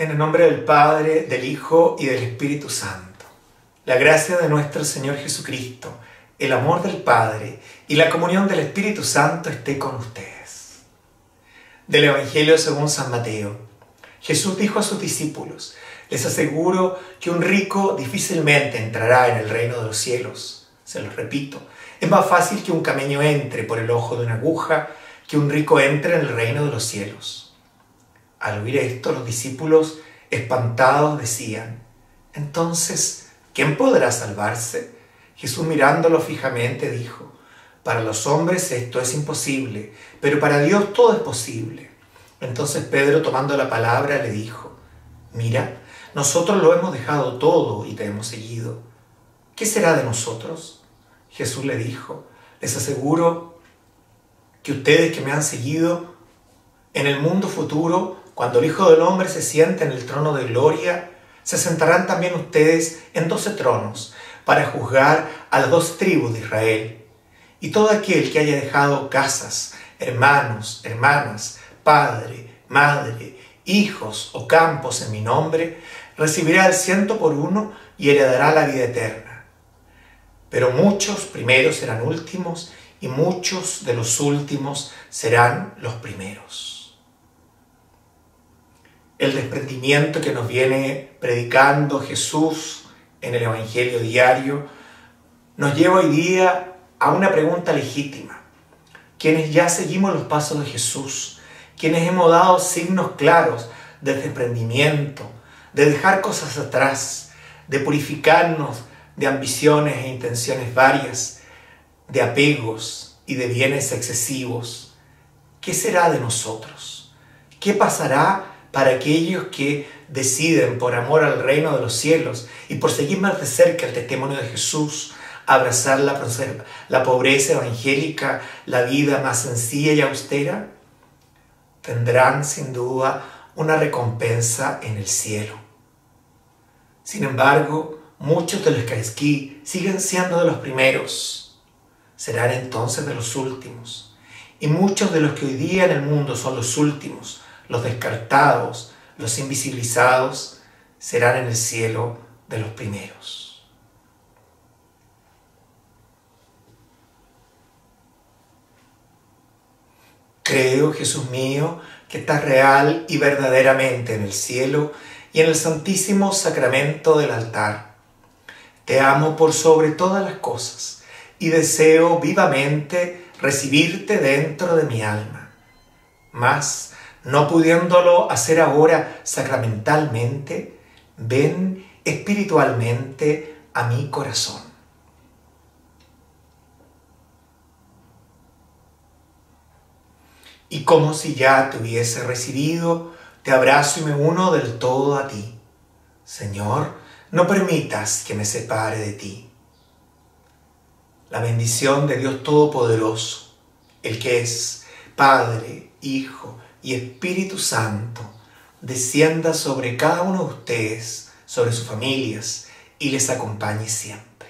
En el nombre del Padre, del Hijo y del Espíritu Santo. La gracia de nuestro Señor Jesucristo, el amor del Padre y la comunión del Espíritu Santo esté con ustedes. Del Evangelio según San Mateo. Jesús dijo a sus discípulos, les aseguro que un rico difícilmente entrará en el reino de los cielos. Se los repito, es más fácil que un camello entre por el ojo de una aguja que un rico entre en el reino de los cielos. Al oír esto, los discípulos, espantados, decían, entonces, ¿quién podrá salvarse? Jesús mirándolo fijamente dijo, para los hombres esto es imposible, pero para Dios todo es posible. Entonces Pedro, tomando la palabra, le dijo, mira, nosotros lo hemos dejado todo y te hemos seguido. ¿Qué será de nosotros? Jesús le dijo, les aseguro que ustedes que me han seguido, en el mundo futuro cuando el Hijo del Hombre se siente en el trono de gloria, se sentarán también ustedes en doce tronos para juzgar a las dos tribus de Israel. Y todo aquel que haya dejado casas, hermanos, hermanas, padre, madre, hijos o campos en mi nombre, recibirá el ciento por uno y heredará la vida eterna. Pero muchos primeros serán últimos y muchos de los últimos serán los primeros el desprendimiento que nos viene predicando Jesús en el Evangelio diario, nos lleva hoy día a una pregunta legítima. Quienes ya seguimos los pasos de Jesús, quienes hemos dado signos claros de desprendimiento, de dejar cosas atrás, de purificarnos de ambiciones e intenciones varias, de apegos y de bienes excesivos, ¿qué será de nosotros? ¿Qué pasará para aquellos que deciden por amor al reino de los cielos y por seguir más de cerca el testimonio de Jesús, abrazar la, la pobreza evangélica, la vida más sencilla y austera, tendrán sin duda una recompensa en el cielo. Sin embargo, muchos de los que aquí siguen siendo de los primeros, serán entonces de los últimos. Y muchos de los que hoy día en el mundo son los últimos, los descartados, los invisibilizados, serán en el cielo de los primeros. Creo, Jesús mío, que estás real y verdaderamente en el cielo y en el santísimo sacramento del altar. Te amo por sobre todas las cosas y deseo vivamente recibirte dentro de mi alma. Más no pudiéndolo hacer ahora sacramentalmente, ven espiritualmente a mi corazón. Y como si ya te hubiese recibido, te abrazo y me uno del todo a ti. Señor, no permitas que me separe de ti. La bendición de Dios Todopoderoso, el que es Padre, Hijo y Espíritu Santo descienda sobre cada uno de ustedes, sobre sus familias y les acompañe siempre.